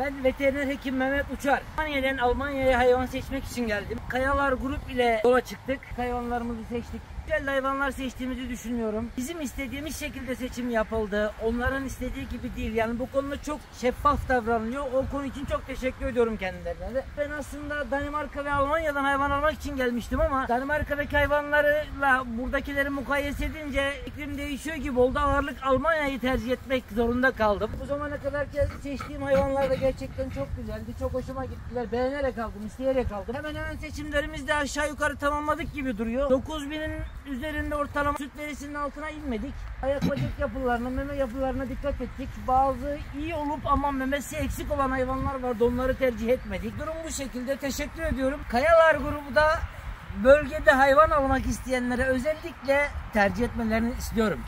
Ben veteriner hekim Mehmet Uçar. Almanya'dan Almanya'ya hayvan seçmek için geldim. Kayalar grup ile yola çıktık. Hayvanlarımızı seçtik. Güzel hayvanlar seçtiğimizi düşünüyorum. Bizim istediğimiz şekilde seçim yapıldı. Onların istediği gibi değil. Yani bu konuda çok şeffaf davranılıyor. O konu için çok teşekkür ediyorum kendilerine de. Ben aslında Danimarka ve Almanya'dan hayvan almak için gelmiştim ama Danimarka'daki hayvanlarla buradakileri mukayese edince fikrim değişiyor gibi oldu. Ağırlık Almanya'yı tercih etmek zorunda kaldım. Bu zamana kadar seçtiğim hayvanlar da gerçekten çok güzeldi. Çok hoşuma gittiler. Beğenerek aldım, isteyerek aldım. Hemen hemen seçimlerimiz de aşağı yukarı tamamladık gibi duruyor. 9000'in üzerinde ortalama süt verisinin altına inmedik. Ayak bacak yapılarına, meme yapılarına dikkat ettik. Bazı iyi olup ama memesi eksik olan hayvanlar vardı. Onları tercih etmedik. Durum bu şekilde. Teşekkür ediyorum. Kayalar grubu da bölgede hayvan almak isteyenlere özellikle tercih etmelerini istiyorum.